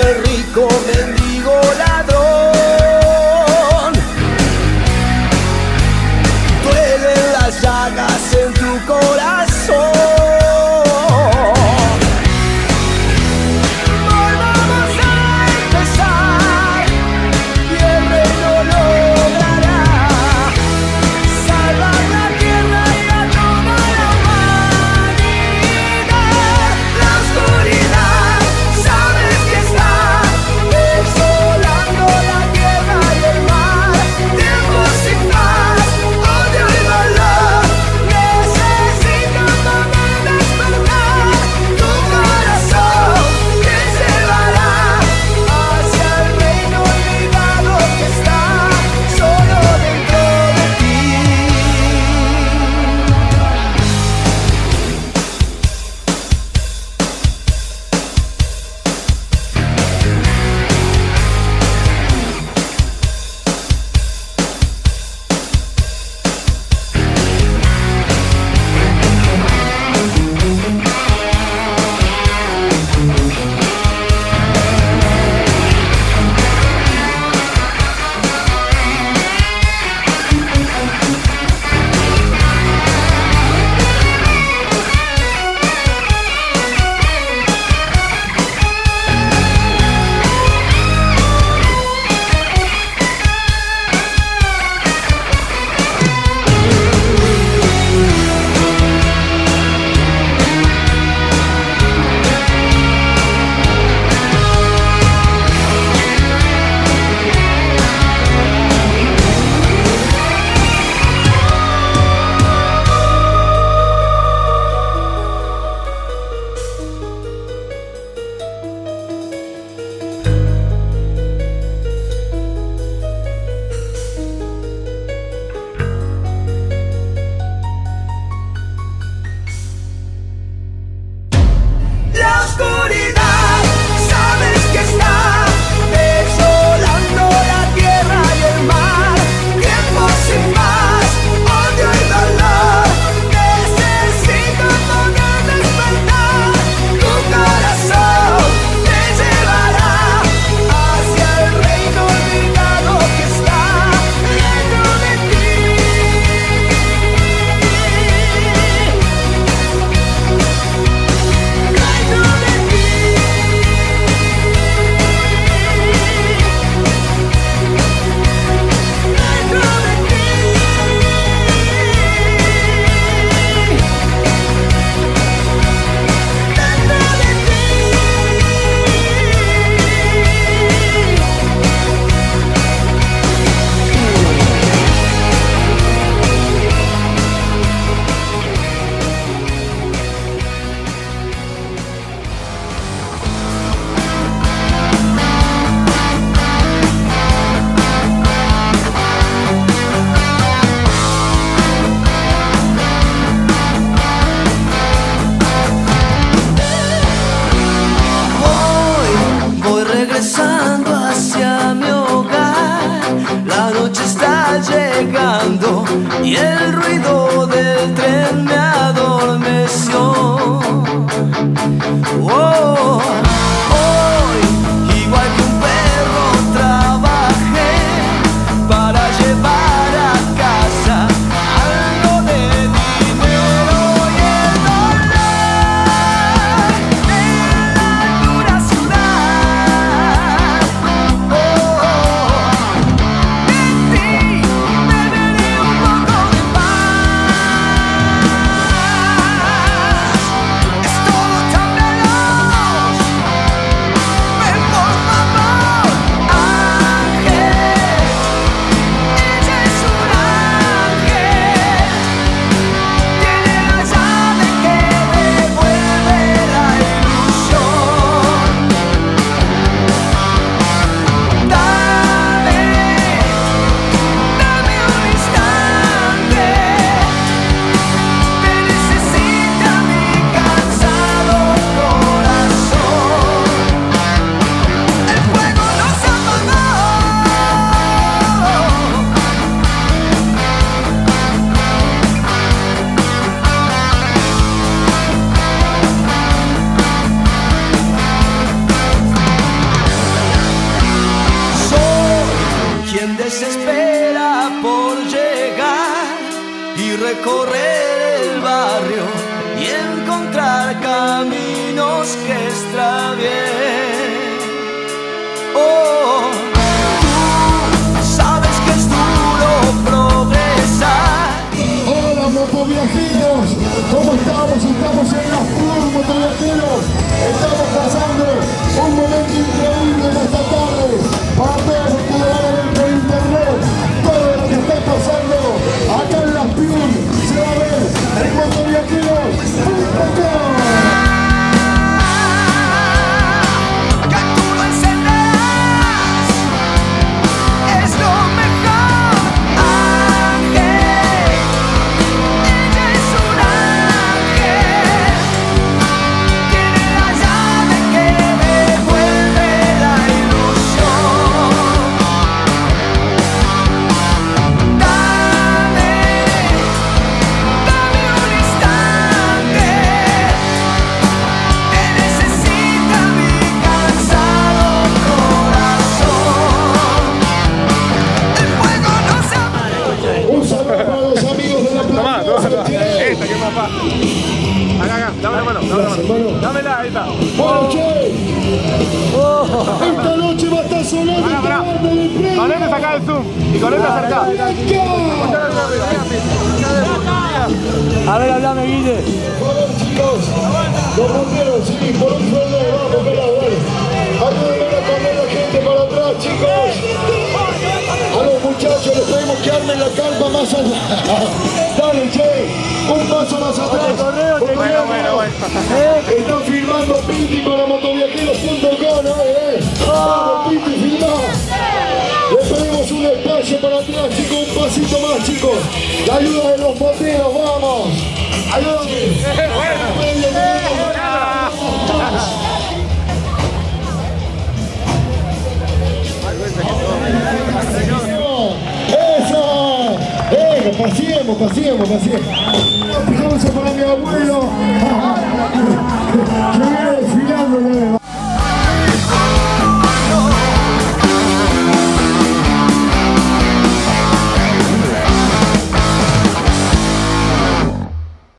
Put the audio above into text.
ser rico Voy regresando hacia mi hogar. La noche está llegando y el ruido recorrer el barrio y encontrar caminos que extravié. Oh, tú sabes que es duro progresar. Hola motoviajeros, ¿cómo estamos? Estamos en las Tour motoviajeros. Esta noche va a estar sonando Pará, pará. banda de premio. Con este saca el zoom y con este acercá. A ver, hablame, Guille. Bueno, chicos, los bomberos, sí, por un sueldo, vamos, que la bueno. Armen la calma más allá. Dale, che, un paso más atrás. Porque Bueno, bueno, bueno. Están filmando Pinti para motoviajeros.com. ¿Eh? Vamos, Pinti, filma. Le pedimos un espacio para atrás, chicos, un pasito más, chicos. La ayuda de los bomberos, vamos. Ayúdame. ¡Eh! Pasiemos, pasiemos, pasiemos. Aplauso para mi abuelo. Que viene desfilando, ¿no?